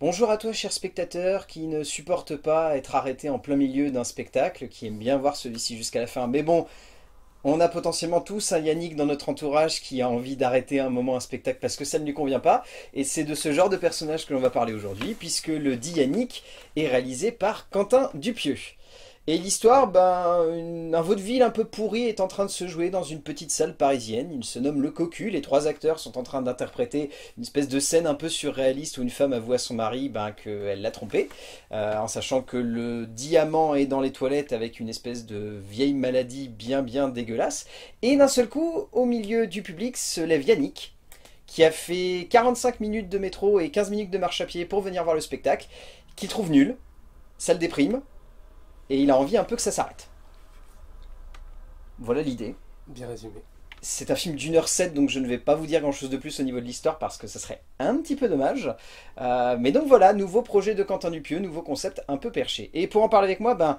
Bonjour à toi, cher spectateur, qui ne supporte pas être arrêté en plein milieu d'un spectacle, qui aime bien voir celui-ci jusqu'à la fin. Mais bon, on a potentiellement tous un Yannick dans notre entourage qui a envie d'arrêter un moment un spectacle parce que ça ne lui convient pas. Et c'est de ce genre de personnage que l'on va parler aujourd'hui, puisque le dit Yannick est réalisé par Quentin Dupieux. Et l'histoire, ben, un vaudeville un peu pourri est en train de se jouer dans une petite salle parisienne. Il se nomme Le Cocu. Les trois acteurs sont en train d'interpréter une espèce de scène un peu surréaliste où une femme avoue à son mari ben, qu'elle l'a trompé, euh, en sachant que le diamant est dans les toilettes avec une espèce de vieille maladie bien bien dégueulasse. Et d'un seul coup, au milieu du public, se lève Yannick, qui a fait 45 minutes de métro et 15 minutes de marche à pied pour venir voir le spectacle, qu'il trouve nul, ça le déprime, et il a envie un peu que ça s'arrête. Voilà l'idée. Bien résumé. C'est un film d'une heure sept, donc je ne vais pas vous dire grand chose de plus au niveau de l'histoire parce que ça serait un petit peu dommage. Euh, mais donc voilà, nouveau projet de Quentin Dupieux, nouveau concept un peu perché. Et pour en parler avec moi, ben,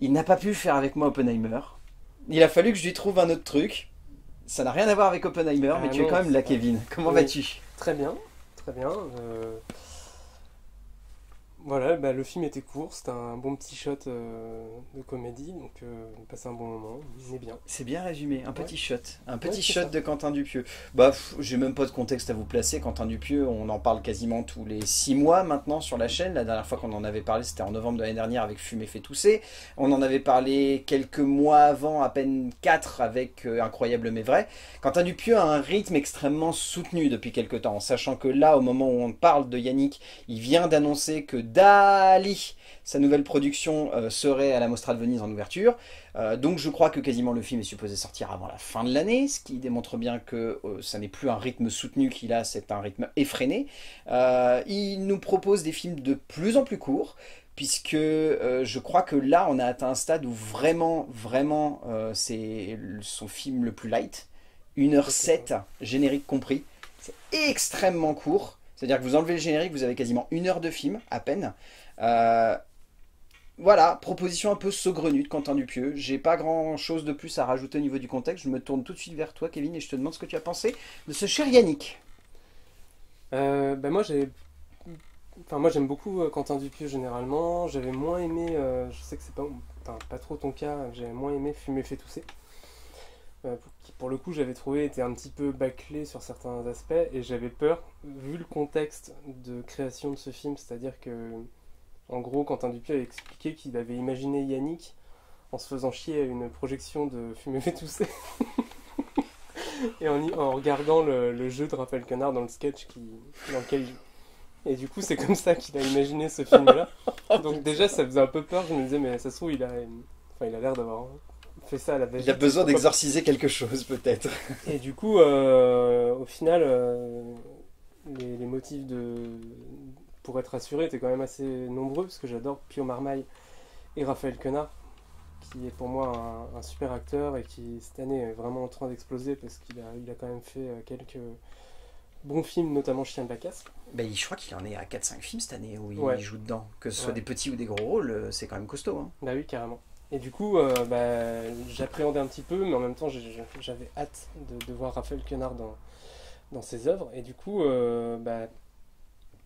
il n'a pas pu faire avec moi Oppenheimer. Il a fallu que je lui trouve un autre truc. Ça n'a rien à voir avec Oppenheimer, Ah mais tu es quand même là, Kevin. Comment Oui. vas-tu? Très bien, très bien. euh, Voilà, bah, le film était court, c'était un bon petit shot euh, de comédie, donc euh, on passait un bon moment, on est bien. C'est bien résumé, un petit shot. Un petit Ouais, c'est shot ça. de Quentin Dupieux. Bah, j'ai même pas de contexte à vous placer. Quentin Dupieux, on en parle quasiment tous les six mois maintenant sur la chaîne. La dernière fois qu'on en avait parlé, c'était en novembre de l'année dernière avec Fumer fait tousser. On en avait parlé quelques mois avant, à peine quatre, avec euh, Incroyable mais vrai. Quentin Dupieux a un rythme extrêmement soutenu depuis quelques temps, en sachant que là, au moment où on parle de Yannick, il vient d'annoncer que Dali, sa nouvelle production, euh, serait à la Mostra de Venise en ouverture. Euh, donc je crois que quasiment le film est supposé sortir avant la fin de l'année, ce qui démontre bien que euh, ça n'est plus un rythme soutenu qu'il a, c'est un rythme effréné. Euh, il nous propose des films de plus en plus courts, puisque euh, je crois que là on a atteint un stade où vraiment, vraiment, euh, c'est son film le plus light. 1h07, générique compris. C'est extrêmement court. C'est-à-dire que vous enlevez le générique, vous avez quasiment une heure de film, à peine. Euh, voilà, proposition un peu saugrenue de Quentin Dupieux. J'ai pas grand chose de plus à rajouter au niveau du contexte. Je me tourne tout de suite vers toi, Kevin, et je te demande ce que tu as pensé de ce cher Yannick. Euh, bah, moi j'ai... Enfin, moi j'aime beaucoup euh, Quentin Dupieux généralement, j'avais moins aimé, je sais que c'est pas, pas trop ton cas, j'avais moins aimé Fumer fait tousser. Euh, pour, qui, pour le coup j'avais trouvé était un petit peu bâclé sur certains aspects et j'avais peur, vu le contexte de création de ce film, c'est-à-dire que en gros Quentin Dupieux a expliqué qu'il avait imaginé Yannick en se faisant chier à une projection de Fumer fait tousser. et en, y- en regardant le, le jeu de Raphaël Quenard dans le sketch qui, dans lequel il- Et du coup, c'est comme ça qu'il a imaginé ce film-là. Donc déjà, ça faisait un peu peur. Je me disais, mais ça se trouve, il a, enfin, il a l'air d'avoir fait ça à la Il a besoin d'exorciser quelque chose, peut-être. Et du coup, euh, au final, euh, les, les motifs de pour être assuré étaient quand même assez nombreux parce que j'adore Pio Marmaille et Raphaël Quenard, qui est pour moi un, un super acteur et qui cette année est vraiment en train d'exploser parce qu'il a, il a quand même fait euh, quelques bons films, notamment Chien de la casse. Ben, je crois qu'il en est à 4-5 films cette année où il Ouais. joue dedans. Que ce soit Ouais. des petits ou des gros rôles, c'est quand même costaud. hein. Bah oui, carrément. Et du coup, euh, bah, j'appréhendais un petit peu, mais en même temps, j'avais hâte de, voir Raphaël Quenard dans, dans ses œuvres. Et du coup, euh, bah,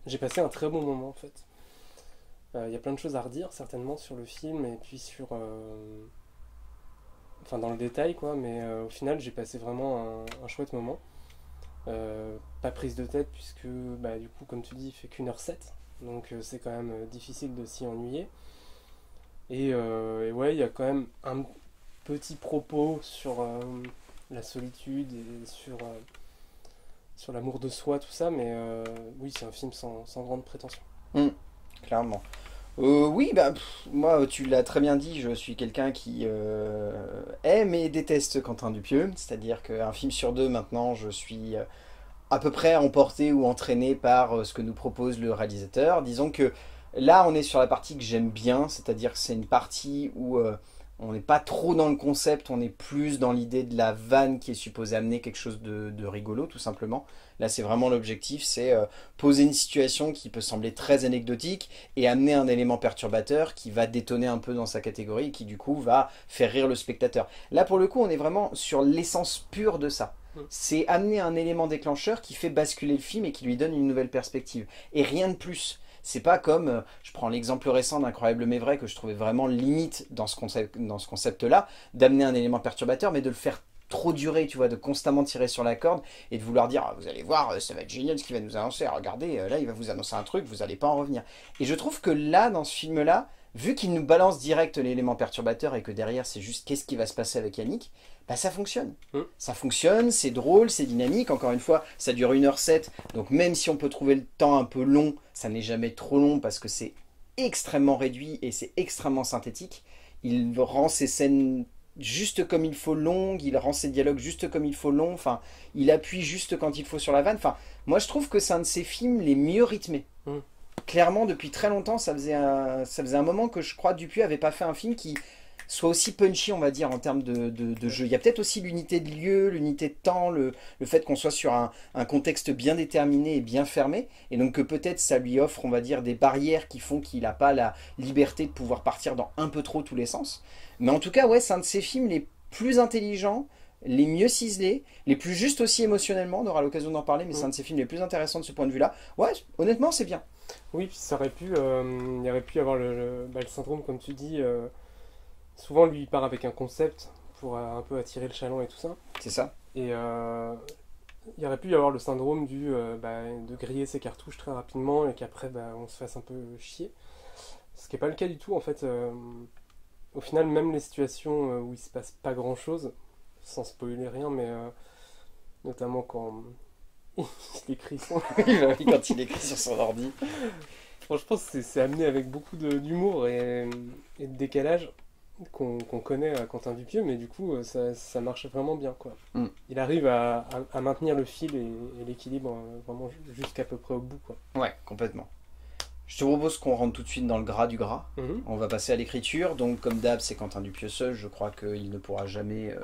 j'ai passé un très bon moment en fait. Euh, Il y a plein de choses à redire certainement sur le film et puis sur. Enfin, dans le détail quoi, mais au final, j'ai passé vraiment un, chouette moment. Pas prise de tête, puisque bah, du coup, comme tu dis, il fait qu'une heure sept. Donc c'est quand même difficile de s'y ennuyer. Et, euh, et ouais, il y a quand même un petit propos sur euh, la solitude et sur, euh, sur l'amour de soi, tout ça, mais oui, c'est un film sans, sans grande prétention. Clairement. Euh, oui, bah, moi, tu l'as très bien dit, je suis quelqu'un qui aime et déteste Quentin Dupieux. C'est-à-dire qu'un film sur deux, maintenant, je suis à peu près emporté ou entraîné par ce que nous propose le réalisateur. Disons que là, on est sur la partie que j'aime bien, c'est-à-dire que c'est une partie où euh, on n'est pas trop dans le concept, on est plus dans l'idée de la vanne qui est supposée amener quelque chose de, de rigolo, tout simplement. Là, c'est vraiment l'objectif, c'est euh, poser une situation qui peut sembler très anecdotique et amener un élément perturbateur qui va détonner un peu dans sa catégorie et qui du coup va faire rire le spectateur. Là pour le coup on est vraiment sur l'essence pure de ça. Mm. C'est amener un élément déclencheur qui fait basculer le film et qui lui donne une nouvelle perspective. Et rien de plus. C'est pas comme, euh, je prends l'exemple récent d'Incroyable mais vrai que je trouvais vraiment limite dans ce concept-là, d'amener un élément perturbateur, mais de le faire trop durer, tu vois, de constamment tirer sur la corde et de vouloir dire, ah, vous allez voir, euh, ça va être génial ce qu'il va nous annoncer, regardez, euh, là il va vous annoncer un truc, vous n'allez pas en revenir. Et je trouve que là, dans ce film-là, vu qu'il nous balance direct l'élément perturbateur et que derrière c'est juste qu'est-ce qui va se passer avec Yannick, bah ça fonctionne. Mm. Ça fonctionne, c'est drôle, c'est dynamique. Encore une fois, ça dure 1h07. Donc même si on peut trouver le temps un peu long, ça n'est jamais trop long parce que c'est extrêmement réduit et c'est extrêmement synthétique. Il rend ses scènes juste comme il faut longues, il rend ses dialogues juste comme il faut longs, enfin, il appuie juste quand il faut sur la vanne. Enfin, moi je trouve que c'est un de ses films les mieux rythmés. Mm. Clairement, depuis très longtemps, ça faisait, un, ça faisait un moment que je crois Dupuis avait pas fait un film qui soit aussi punchy, on va dire, en termes de, de- de jeu. Il y a peut-être aussi l'unité de lieu, l'unité de temps, le, le fait qu'on soit sur un, un contexte bien déterminé et bien fermé, et donc que peut-être ça lui offre, on va dire, des barrières qui font qu'il n'a pas la liberté de pouvoir partir dans un peu trop tous les sens. Mais en tout cas, ouais, c'est un de ses films les plus intelligents, les mieux ciselés, les plus justes aussi émotionnellement, on aura l'occasion d'en parler, mais c'est un de ses films les plus intéressants de ce point de vue-là. Ouais, honnêtement, c'est bien. Oui, puis ça aurait pu, euh, il y aurait pu y avoir le, le, bah, le syndrome, comme tu dis. euh, souvent, lui, il part avec un concept pour euh, un peu attirer le chaland et tout ça. C'est ça Et euh, il y aurait pu y avoir le syndrome du, euh, bah, de griller ses cartouches très rapidement et qu'après, bah, on se fasse un peu chier. Ce qui n'est pas le cas du tout, en fait. au final, même les situations où il se passe pas grand-chose, sans spoiler rien, mais notamment quand il écrit son bah quand il écrit sur son ordi. Franchement, c'est c'est amené avec beaucoup d'humour et, et de décalage qu'on connaît à Quentin Dupieux, mais du coup, ça, ça marche vraiment bien. Quoi. Mm. Il arrive à, à- à maintenir le fil et, et l'équilibre euh, vraiment ju- jusqu'à peu près au bout. Quoi. Ouais, complètement. Je te propose qu'on rentre tout de suite dans le gras du gras. Mhm. On va passer à l'écriture. Donc, comme d'hab, c'est Quentin Dupieux seul. Je crois qu'il ne pourra jamais euh,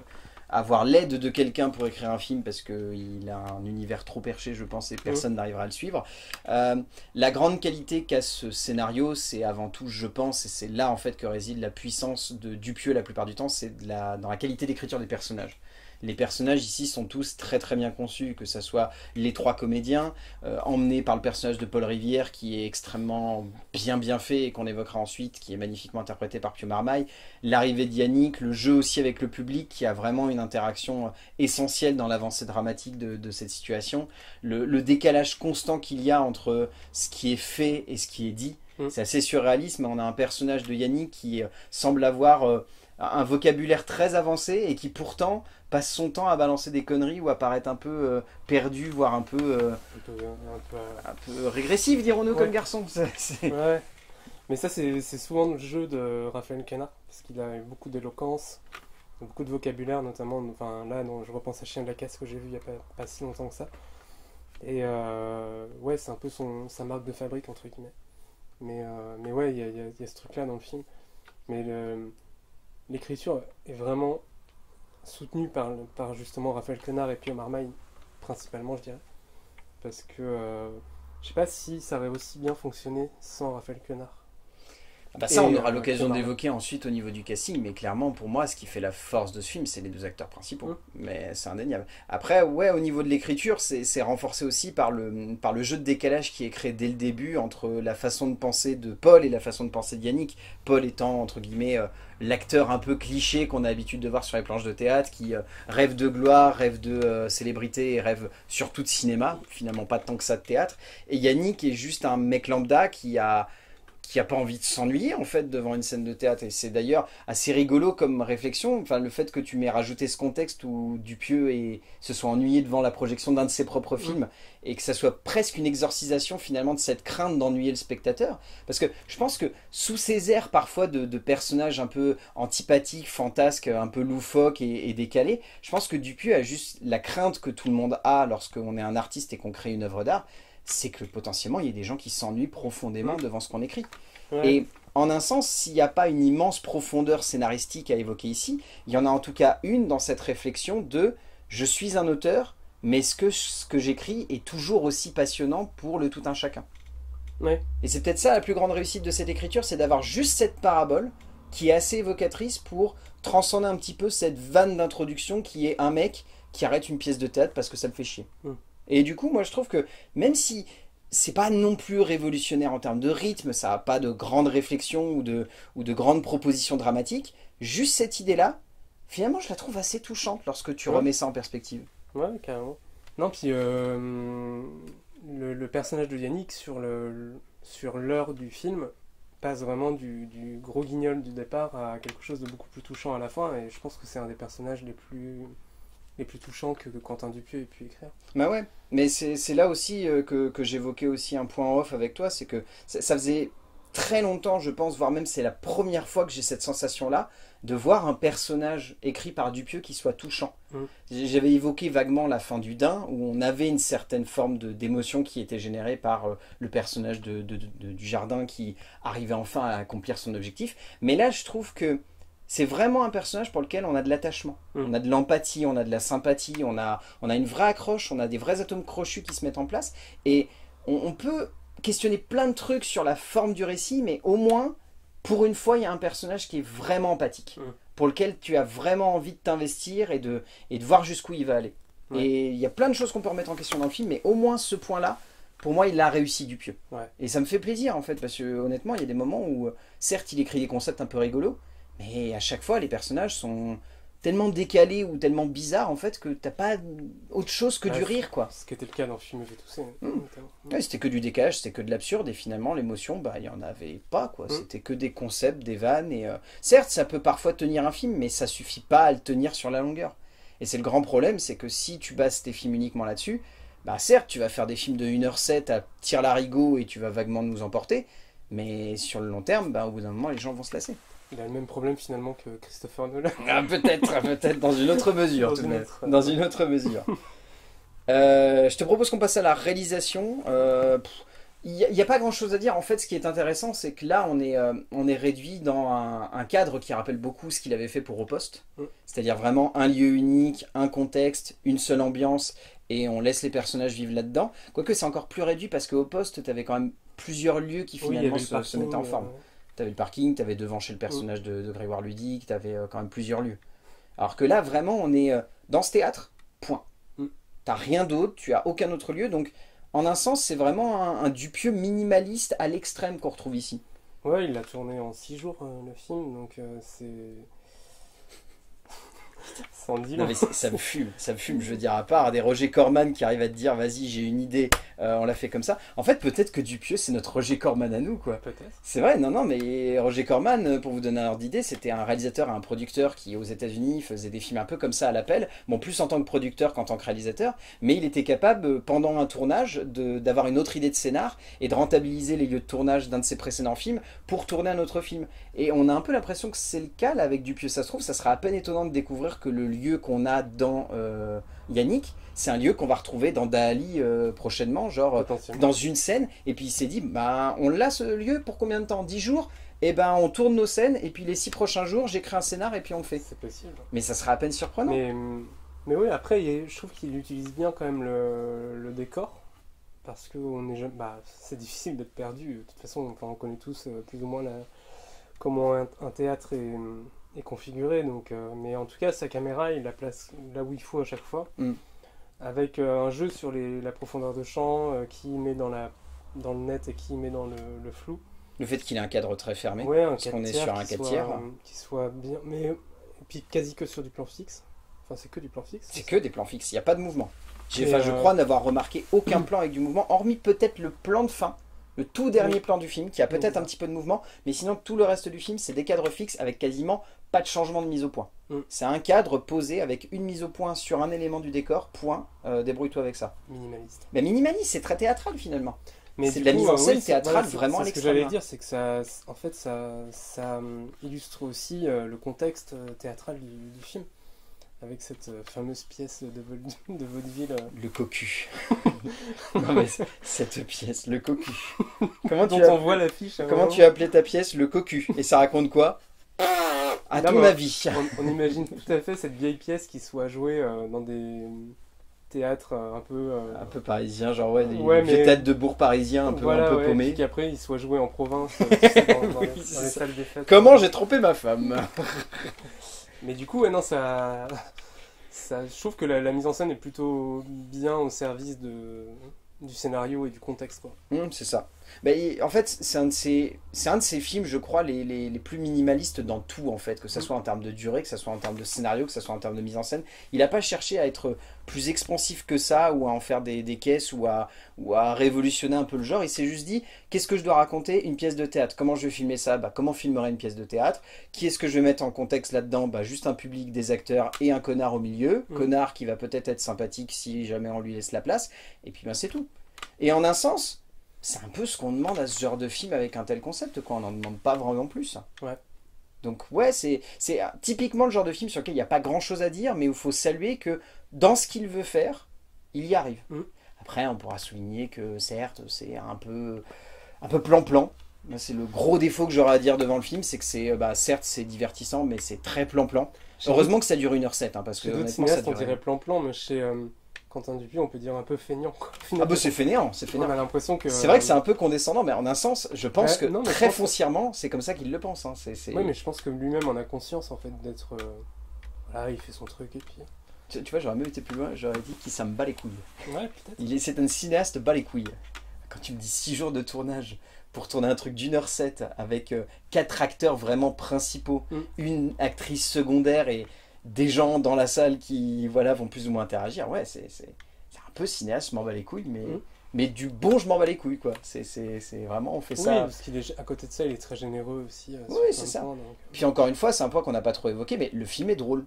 avoir l'aide de quelqu'un pour écrire un film parce qu'il a un univers trop perché, je pense, et personne n'arrivera à le suivre. Euh, la grande qualité qu'a ce scénario, c'est avant tout, je pense, et c'est là en fait que réside la puissance de Dupieux la plupart du temps, c'est la- dans la qualité d'écriture des personnages. Les personnages ici sont tous très très bien conçus, que ce soit les trois comédiens, euh, emmenés par le personnage de Paul Rivière qui est extrêmement bien bien fait et qu'on évoquera ensuite, qui est magnifiquement interprété par Pio Marmaille, l'arrivée d'Yannick, le jeu aussi avec le public qui a vraiment une interaction euh, essentielle dans l'avancée dramatique de, de cette situation, le, le décalage constant qu'il y a entre ce qui est fait et ce qui est dit. Mm. C'est assez surréaliste, mais on a un personnage de Yannick qui euh, semble avoir un vocabulaire très avancé et qui pourtant passe son temps à balancer des conneries ou à paraître un peu euh, perdu, voire un peu, euh, Un peu, un peu, un peu régressif, dirons-nous, Ouais. comme garçon. Ouais. Mais ça, c'est souvent le jeu de Raphaël Quenard, parce qu'il a eu beaucoup d'éloquence, beaucoup de vocabulaire, notamment. Enfin, là, non, je repense à Chien de la Casse que j'ai vu il n'y a pas, pas si longtemps que ça. Et euh, ouais, c'est un peu son, sa marque de fabrique, entre guillemets. Mais, mais ouais, il y a, y y ce truc-là dans le film. Mais le- l'écriture est vraiment soutenue par, justement Raphaël Quenard et Pio Marmaille, principalement, je dirais. Parce que euh, je sais pas si ça aurait aussi bien fonctionné sans Raphaël Quenard. Ah bah ça, on aura euh, l'occasion d'évoquer ensuite au niveau du casting, mais clairement, pour moi, ce qui fait la force de ce film, c'est les deux acteurs principaux. Mm. Mais c'est indéniable. Après, ouais, au niveau de l'écriture, c'est c'est renforcé aussi par le, par le jeu de décalage qui est créé dès le début entre la façon de penser de Paul et la façon de penser de Yannick. Paul étant, entre guillemets, euh, l'acteur un peu cliché qu'on a l'habitude de voir sur les planches de théâtre, qui euh, rêve de gloire, rêve de euh, célébrité et rêve surtout de cinéma, finalement pas tant que ça de théâtre. Et Yannick est juste un mec lambda qui a qui a pas envie de s'ennuyer en fait devant une scène de théâtre. Et c'est d'ailleurs assez rigolo comme réflexion. Enfin le fait que tu m'aies rajouté ce contexte où Dupieux et se soit ennuyé devant la projection d'un de ses propres films et que ça soit presque une exorcisation finalement de cette crainte d'ennuyer le spectateur. Parce que je pense que sous ces airs parfois de, de personnages un peu antipathiques fantasques un peu loufoques et, et décalés je pense que Dupieux a juste la crainte que tout le monde a lorsqu'on est un artiste et qu'on crée une œuvre d'art c'est que potentiellement il y ait des gens qui s'ennuient profondément Mm. devant ce qu'on écrit Ouais. et en un sens, s'il n'y a pas une immense profondeur scénaristique à évoquer ici, il y en a en tout cas une dans cette réflexion de je suis un auteur, mais est-ce que ce que j'écris est toujours aussi passionnant pour le tout un chacun Ouais. Et c'est peut-être ça la plus grande réussite de cette écriture, c'est d'avoir juste cette parabole qui est assez évocatrice pour transcender un petit peu cette vanne d'introduction qui est un mec qui arrête une pièce de théâtre parce que ça le fait chier. Mm. Et du coup, moi je trouve que même si c'est pas non plus révolutionnaire en termes de rythme, ça n'a pas de grandes réflexions ou de, ou de grandes propositions dramatiques, juste cette idée-là, finalement je la trouve assez touchante lorsque tu Ouais. remets ça en perspective. Ouais, carrément. Non, puis euh, le, le personnage de Yannick sur le sur l'heure du film passe vraiment du, du gros guignol du départ à quelque chose de beaucoup plus touchant à la fin, et je pense que c'est un des personnages les plus les plus touchants que, que Quentin Dupieux ait pu écrire. Bah ouais, mais c'est là aussi euh, que, que j'évoquais aussi un point off avec toi, c'est que ça, ça faisait très longtemps, je pense, voire même c'est la première fois que j'ai cette sensation-là, de voir un personnage écrit par Dupieux qui soit touchant. Mm. J'avais évoqué vaguement la fin du Dain, où on avait une certaine forme d'émotion qui était générée par euh, le personnage de, de- de- du jardin qui arrivait enfin à accomplir son objectif. Mais là, je trouve que c'est vraiment un personnage pour lequel on a de l'attachement. Mm. On a de l'empathie, on a de la sympathie, on a, on a une vraie accroche, on a des vrais atomes crochus qui se mettent en place. Et on, on peut questionner plein de trucs sur la forme du récit, mais au moins, pour une fois, il y a un personnage qui est vraiment empathique, Mm. pour lequel tu as vraiment envie de t'investir et de, et de voir jusqu'où il va aller. Et il y a plein de choses qu'on peut remettre en question dans le film, mais au moins ce point-là, pour moi, il a réussi du. Ouais. Et ça me fait plaisir, en fait, parce que honnêtement, il y a des moments où, euh, certes, il écrit des concepts un peu rigolos, mais à chaque fois, les personnages sont tellement décalés ou tellement bizarres, en fait, que t'as pas autre chose que Ouais, du rire, quoi. Ce qui était le cas dans le film Mm. notamment. Ouais, c'était que du décalage, c'était que de l'absurde, et finalement, l'émotion, bah, il y en avait pas, quoi. Mm. C'était que des concepts, des vannes, et euh, certes, ça peut parfois tenir un film, mais ça suffit pas à le tenir sur la longueur. Et c'est le grand problème, c'est que si tu bases tes films uniquement là-dessus, bah certes, tu vas faire des films de 1h07 à tir larigot et tu vas vaguement nous emporter, mais sur le long terme, bah, au bout d'un moment, les gens vont se lasser. Il a le même problème finalement que Christopher Nolan. Ah, peut-être, peut-être dans une autre mesure, Dans tout une même. autre- Dans une autre mesure. Euh, je te propose qu'on passe à la réalisation. Euh, pff, Il n'y a, pas grand chose à dire. En fait, ce qui est intéressant, c'est que là, on est, euh, on est réduit dans un, un cadre qui rappelle beaucoup ce qu'il avait fait pour Au Poste. Mm. C'est-à-dire vraiment un lieu unique, un contexte, une seule ambiance, et on laisse les personnages vivre là-dedans. Quoique, c'est encore plus réduit parce qu'au Poste, tu avais quand même plusieurs lieux qui finalement se, mettaient en forme. euh, Tu avais le parking, tu avais devant chez le personnage de, de Grégoire Ludic, tu avais quand même plusieurs lieux. Alors que là, vraiment, on est euh, dans ce théâtre, point. Mm. T'as rien d'autre, tu as aucun autre lieu, donc en un sens, c'est vraiment un, un Dupieux minimaliste à l'extrême qu'on retrouve ici. Ouais, il l'a tourné en 6 jours euh, le film, donc euh, c'est. Non, mais ça me fume, ça me fume, je veux dire, à part des Roger Corman qui arrivent à te dire, vas-y, j'ai une idée, euh, on l'a fait comme ça. En fait, peut-être que Dupieux, c'est notre Roger Corman à nous, quoi. Peut-être. C'est vrai, non, non, mais Roger Corman, euh, pour vous donner un ordre d'idée, c'était un réalisateur et un producteur qui, aux États-Unis, faisait des films un peu comme ça à l'appel. Bon, plus en tant que producteur qu'en tant que réalisateur, mais il était capable, euh, pendant un tournage, d'avoir une autre idée de scénar et de rentabiliser les lieux de tournage d'un de ses précédents films pour tourner un autre film. Et on a un peu l'impression que c'est le cas là avec Dupieux. Ça se trouve, ça sera à peine étonnant de découvrir que le lieu qu'on a dans euh, Yannick, c'est un lieu qu'on va retrouver dans Dali euh, prochainement, genre euh, dans une scène, et puis il s'est dit, bah, on l'a ce lieu pour combien de temps? 10 jours? Et ben on tourne nos scènes, et puis les 6 prochains jours, j'écris un scénar, et puis on le fait. C'est possible. Mais ça sera à peine surprenant. Mais, mais oui, après, je trouve qu'il utilise bien quand même le, le décor. Parce que on est bah, c'est difficile d'être perdu. De toute façon, enfin, on connaît tous euh, plus ou moins la- comment un, un théâtre est, est configuré. Donc, euh, mais en tout cas, sa caméra, il la place là où il faut à chaque fois. Mm. Avec euh, un jeu sur les, la profondeur de champ, euh, qui met dans, la, dans le net et qui met dans le, le flou. Le fait qu'il ait un cadre très fermé. Ouais, un parce qu'on 4 est sur un qui 4 soit, tiers. qui soit bien. Mais et puis quasi que sur du plan fixe. Enfin, c'est que du plan fixe. C'est que des plans fixes, il n'y a pas de mouvement. Enfin, je crois n'avoir remarqué aucun plan avec du mouvement, hormis peut-être le plan de fin, le tout dernier Oui. plan du film, qui a peut-être un petit peu de mouvement, mais sinon tout le reste du film, c'est des cadres fixes avec quasiment pas de changement de mise au point. Mm. C'est un cadre posé avec une mise au point sur un élément du décor, point, euh, débrouille-toi avec ça. Minimaliste. Mais minimaliste, c'est très théâtral finalement. C'est du de la mise en euh, scène oui, c'est- théâtrale c'est- vraiment à c'est Ce que j'allais dire, c'est que ça, en fait, ça, ça hum, illustre aussi euh, le contexte euh, théâtral du, du film, avec cette euh, fameuse pièce de, vaud- de vaudeville. euh, Le cocu. non mais cette pièce, le cocu. Comment tu, as, on voit l'affiche. un comment tu as appelé ta pièce le cocu? Et ça raconte quoi? À Non, ton mais- avis. on, on imagine tout à fait cette vieille pièce qui soit jouée euh, dans des théâtres euh, un peu. euh, Un peu parisien, genre ouais, des Ouais, mais- de bourg parisien un peu, voilà, un peu ouais, paumés. puis qu'après il soit joué en province, tu sais, dans, dans les, Oui, c'est dans les ça. salles des fêtes. Comment j'ai trompé ma femme? Mais du coup, ouais, non, ça. je trouve que la, mise en scène est plutôt bien au service de, du scénario et du contexte. Quoi. Hum, c'est ça. Bah, il- en fait, c'est un, de ces- c'est un de ces films, je crois, les, les, les plus minimalistes dans tout, en fait. Que ce Mm. soit en termes de durée, que ce soit en termes de scénario, que ce soit en termes de mise en scène. Il n'a pas cherché à être plus expansif que ça, ou à en faire des, des caisses, ou à, ou à révolutionner un peu le genre. Il s'est juste dit, qu'est-ce que je dois raconter? Une pièce de théâtre. Comment je vais filmer ça? Bah, Comment filmerait une pièce de théâtre? Qui est-ce que je vais mettre en contexte là-dedans? Bah, Juste un public, des acteurs et un connard au milieu. Mm. Connard qui va peut-être être sympathique si jamais on lui laisse la place. Et puis, ben, c'est tout. Et en un sens, c'est un peu ce qu'on demande à ce genre de film avec un tel concept, quoi. On n'en demande pas vraiment plus. Ouais. Donc ouais, c'est typiquement le genre de film sur lequel il n'y a pas grand-chose à dire, mais où il faut saluer que dans ce qu'il veut faire, il y arrive. Mhm. Après, on pourra souligner que certes, c'est un peu un peu plan-plan. C'est le gros défaut que j'aurais à dire devant le film, c'est que c'est, euh, bah, certes, c'est divertissant, mais c'est très plan-plan. Heureusement que ça dure 1h07, hein, parce que honnêtement, ça cinéastes, on dirait plan-plan, mais chez euh, Quentin Dupieux, on peut dire un peu feignant. Quoi. Ah bah c'est fainéant, c'est fainéant. on a l'impression que. C'est vrai que c'est un peu condescendant, mais en un sens, je pense Ouais, que non, très pense que- foncièrement, c'est comme ça qu'il le pense. hein. Oui, mais je pense que lui-même en a conscience en fait d'être. euh, Voilà, il fait son truc et puis. tu, tu vois, j'aurais même été plus loin, j'aurais dit qu'il ça me bat les couilles. Ouais, peut-être. Il est, c'est un cinéaste bat les couilles. Quand tu me dis 6 jours de tournage pour tourner un truc d'une heure 7 avec euh, quatre acteurs vraiment principaux, Mm. une actrice secondaire et des gens dans la salle qui voilà, vont plus ou moins interagir, ouais, c'est, c'est, c'est un peu cinéaste, je m'en bats les couilles, mais, Mm. mais du bon, je m'en bats les couilles, quoi. C'est, c'est, c'est vraiment, on fait Oui, ça. parce qu'il est à côté de ça, il est très généreux aussi. euh, Oui, c'est ça. points, donc, euh, Puis encore une fois, c'est un point qu'on n'a pas trop évoqué, mais le film est drôle.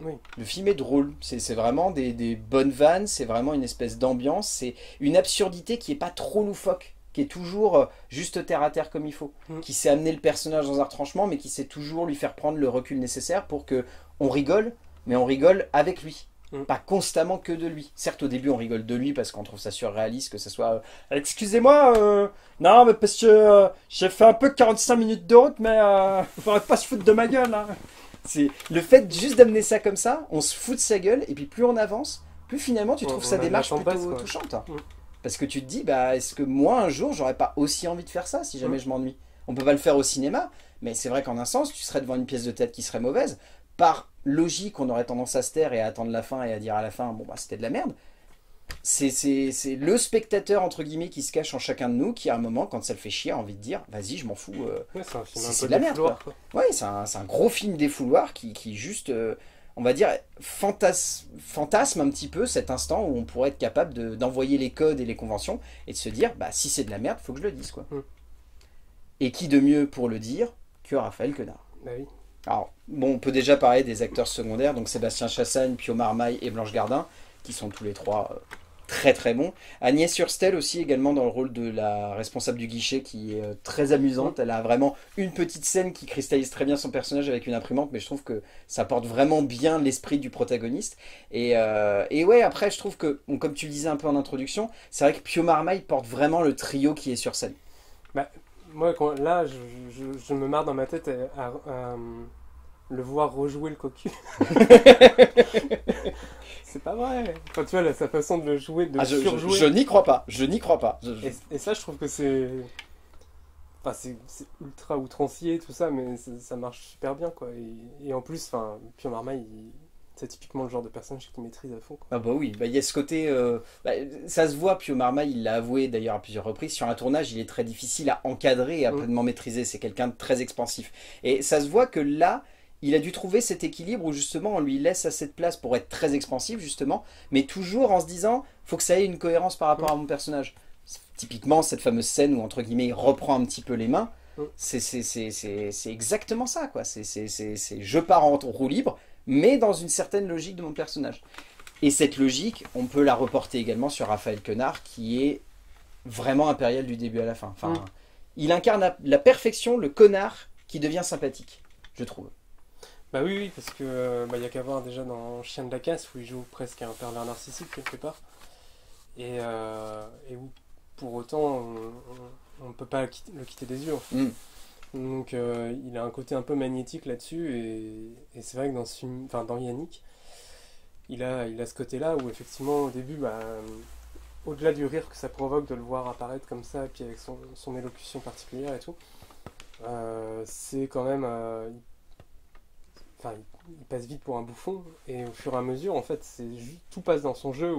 Oui. Le film est drôle. C'est c'est vraiment des, des bonnes vannes, c'est vraiment une espèce d'ambiance, c'est une absurdité qui est pas trop loufoque, qui est toujours euh, juste terre à terre comme il faut, Mm. qui sait amener le personnage dans un retranchement, mais qui sait toujours lui faire prendre le recul nécessaire pour que on rigole, mais on rigole avec lui. Mm. Pas constamment que de lui. Certes, au début, on rigole de lui parce qu'on trouve ça surréaliste, que ce soit. euh, Excusez-moi, euh, non, mais parce que euh, j'ai fait un peu 45 minutes de route, mais faudrait pas se foutre de ma gueule. hein. C'est le fait juste d'amener ça comme ça, on se fout de sa gueule, et puis plus on avance, plus finalement tu On- trouves on sa démarche plutôt touchante. Mm. Parce que tu te dis, bah, est-ce que moi un jour j'aurais pas aussi envie de faire ça si jamais je m'ennuie? On peut pas le faire au cinéma, mais c'est vrai qu'en un sens, tu serais devant une pièce de tête qui serait mauvaise. Par logique, on aurait tendance à se taire et à attendre la fin et à dire à la fin, bon bah c'était de la merde. C'est, c'est, c'est le spectateur, entre guillemets, qui se cache en chacun de nous, qui à un moment, quand ça le fait chier, a envie de dire, vas-y, je m'en fous. euh, Ouais, c'est de la de merde, quoi. Ouais, c'est un, c'est un gros film défouloir qui, qui juste, euh, on va dire, fantas- fantasme un petit peu cet instant où on pourrait être capable de- d'envoyer les codes et les conventions et de se dire, bah si c'est de la merde, faut que je le dise quoi. Mm. Et qui de mieux pour le dire que Raphaël Quenard? Bah oui. Alors, bon, on peut déjà parler des acteurs secondaires, donc Sébastien Chassagne, Pio Marmaille et Blanche Gardin, qui sont tous les trois euh, très très bons. Agnès Surstel aussi également dans le rôle de la responsable du guichet qui est euh, très amusante. Elle a vraiment une petite scène qui cristallise très bien son personnage avec une imprimante, mais je trouve que ça porte vraiment bien l'esprit du protagoniste. Et, euh, et ouais, après je trouve que, bon, comme tu le disais un peu en introduction, c'est vrai que Pio Marmaille porte vraiment le trio qui est sur scène. Moi, quand, là, je, je- je me marre dans ma tête à, à- à, le voir rejouer le cocu. pas vrai. Quand tu vois là, sa façon de le jouer, de Ah, je, je- surjouer. je n'y crois pas, je n'y crois pas. Et, et ça, je trouve que c'est. Enfin, c'est ultra outrancier, tout ça, mais ça, marche super bien, quoi. Et, et en plus, enfin, Pio Marmaille, il- c'est typiquement le genre de personnage qu'il maîtrise à fond, quoi. Ah bah oui, bah il y a ce côté, euh, bah, ça se voit, Pio Marmaille, il l'a avoué d'ailleurs à plusieurs reprises, sur un tournage, il est très difficile à encadrer et à Mm. pleinement maîtriser, c'est quelqu'un de très expansif. Et ça se voit que là, il a dû trouver cet équilibre où justement on lui laisse assez de place pour être très expansif justement, mais toujours en se disant, faut que ça ait une cohérence par rapport à mon personnage. Typiquement, cette fameuse scène où entre guillemets il reprend un petit peu les mains, Mm. c'est exactement ça, quoi. C'est je pars en roue libre, mais dans une certaine logique de mon personnage. Et cette logique, on peut la reporter également sur Raphaël Quenard, qui est vraiment impérial du début à la fin. Enfin, Mm. il incarne la perfection le connard qui devient sympathique, je trouve. Bah oui, oui, parce que euh, bah, y a qu'à voir déjà dans Chien de la casse où il joue presque un pervers narcissique quelque part. Et, euh, et où pour autant on, on peut pas le quitter des yeux. en fait. Mm. Donc euh, il a un côté un peu magnétique là-dessus et, et c'est vrai que dans ce film, enfin dans Yannick, il a, il a ce côté-là où effectivement au début, bah, au-delà du rire que ça provoque de le voir apparaître comme ça, puis avec son, son élocution particulière et tout, euh, c'est quand même, euh, enfin, il passe vite pour un bouffon. Et au fur et à mesure, en fait, c'est tout passe dans son jeu,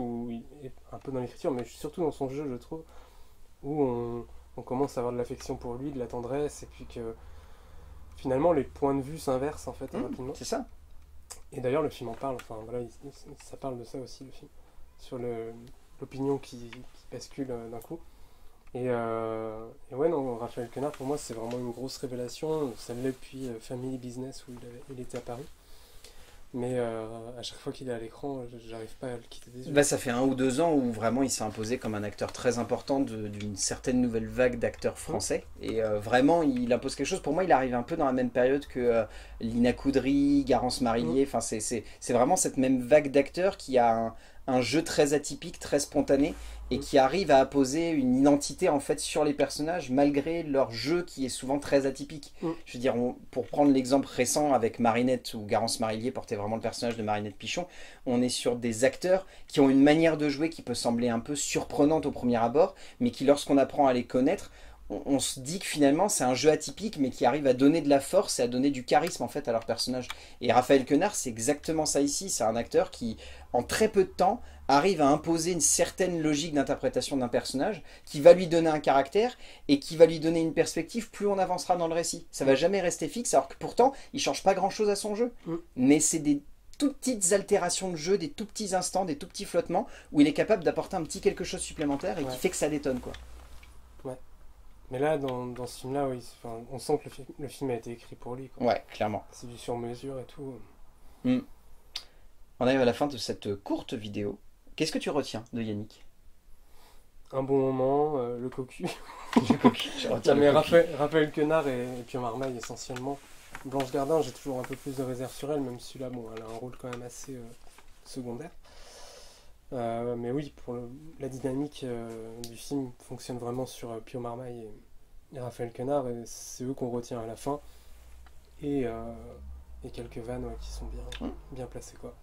est un peu dans l'écriture, mais surtout dans son jeu, je trouve, où on, on commence à avoir de l'affection pour lui, de la tendresse, et puis que finalement les points de vue s'inversent en fait Mmh, rapidement. C'est ça. Et d'ailleurs, le film en parle, enfin voilà, il- il- ça parle de ça aussi, le film, sur le- l'opinion qui, qui bascule euh, d'un coup. Et, euh, et ouais, non, Raphaël Quenard, pour moi, c'est vraiment une grosse révélation. Ça l'est depuis euh, Family Business, où il, avait- il était à Paris. Mais euh, à chaque fois qu'il est à l'écran, j'arrive pas à le quitter des yeux. Bah, ça fait un ou deux ans où vraiment il s'est imposé comme un acteur très important d'une certaine nouvelle vague d'acteurs français. Et euh, vraiment, il impose quelque chose. Pour moi, il arrive un peu dans la même période que euh, Lina Coudry, Garance Marillier. Enfin, c'est- c'est c'est vraiment cette même vague d'acteurs qui a un, un jeu très atypique, très spontané et Mm. qui arrive à apposer une identité en fait sur les personnages malgré leur jeu qui est souvent très atypique. Mm. Je veux dire, on- pour prendre l'exemple récent avec Marinette où Garance Marillier portait vraiment le personnage de Marinette Pichon, on est sur des acteurs qui ont une manière de jouer qui peut sembler un peu surprenante au premier abord, mais qui lorsqu'on apprend à les connaître, on, on se dit que finalement c'est un jeu atypique, mais qui arrive à donner de la force et à donner du charisme en fait à leur personnage. Et Raphaël Quenard, c'est exactement ça ici. C'est un acteur qui, en très peu de temps, arrive à imposer une certaine logique d'interprétation d'un personnage, qui va lui donner un caractère et qui va lui donner une perspective. Plus on avancera dans le récit, ça va jamais rester fixe, alors que pourtant il change pas grand chose à son jeu. Mm. Mais c'est des toutes petites altérations de jeu, des tout petits instants, des tout petits flottements, où il est capable d'apporter un petit quelque chose supplémentaire et Ouais. qui fait que ça détonne quoi. Mais là, dans, dans ce film-là, oui, on sent que le, fi- le film a été écrit pour lui. quoi. Ouais, clairement. C'est du sur-mesure et tout. On arrive à la fin de cette courte vidéo. Qu'est-ce que tu retiens de Yannick? Un bon moment, euh, le cocu. Je retiens Non, le mais cocu. Raphaël, Raphaël Quenard et, et Pio Marmaille essentiellement. Blanche Gardin, j'ai toujours un peu plus de réserve sur elle, même si là, bon, elle a un rôle quand même assez euh, secondaire. Euh, mais oui, pour le- la dynamique euh, du film fonctionne vraiment sur Pio Marmaille Raphaël et c'est eux qu'on retient à la fin. Et, euh, et quelques vannes ouais, qui sont bien, Hmm. bien placées. Quoi.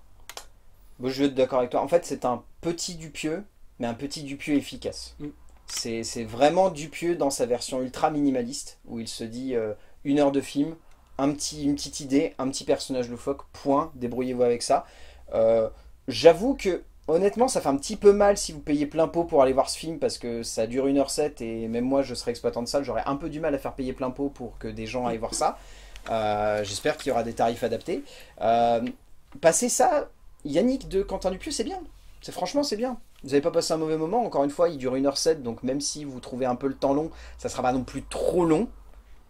Bon, je vais être d'accord avec toi. En fait, c'est un petit Dupieux, mais un petit Dupieux efficace. Mm. C'est c'est vraiment Dupieux dans sa version ultra minimaliste, où il se dit euh, une heure de film, un petit, une petite idée, un petit personnage loufoque, point, débrouillez-vous avec ça. Euh, J'avoue que, honnêtement, ça fait un petit peu mal si vous payez plein pot pour aller voir ce film, parce que ça dure 1h07, et même moi, je serais exploitant de salle, j'aurais un peu du mal à faire payer plein pot pour que des gens aillent voir ça. Euh, J'espère qu'il y aura des tarifs adaptés. Euh, passer ça, Yannick de Quentin Dupieux, c'est bien. C'est franchement, c'est bien. Vous n'avez pas passé un mauvais moment. Encore une fois, il dure 1h07, donc même si vous trouvez un peu le temps long, ça sera pas non plus trop long.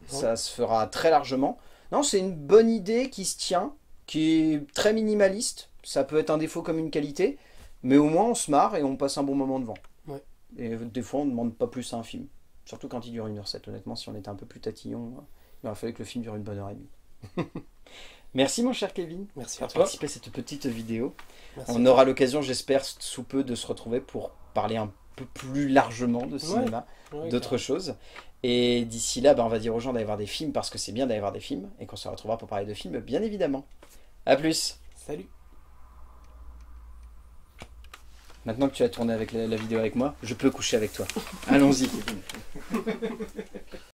Ça se fera très largement. Non, c'est une bonne idée qui se tient, qui est très minimaliste. Ça peut être un défaut comme une qualité, mais au moins on se marre et on passe un bon moment devant. Ouais. Et des fois, on ne demande pas plus à un film. Surtout quand il dure 1h07. Honnêtement, si on était un peu plus tatillon, il aurait fallu que le film dure une bonne heure et demie. Merci mon cher Kevin Merci à d'avoir toi. participé à cette petite vidéo. Merci. On aura l'occasion, j'espère, sous peu de se retrouver pour parler un peu plus largement de cinéma, Ouais, d'autres choses. Et d'ici là, bah, on va dire aux gens d'aller voir des films parce que c'est bien d'aller voir des films et qu'on se retrouvera pour parler de films, bien évidemment. A plus Salut. Maintenant que tu as tourné avec la, la vidéo avec moi, je peux coucher avec toi. Allons-y.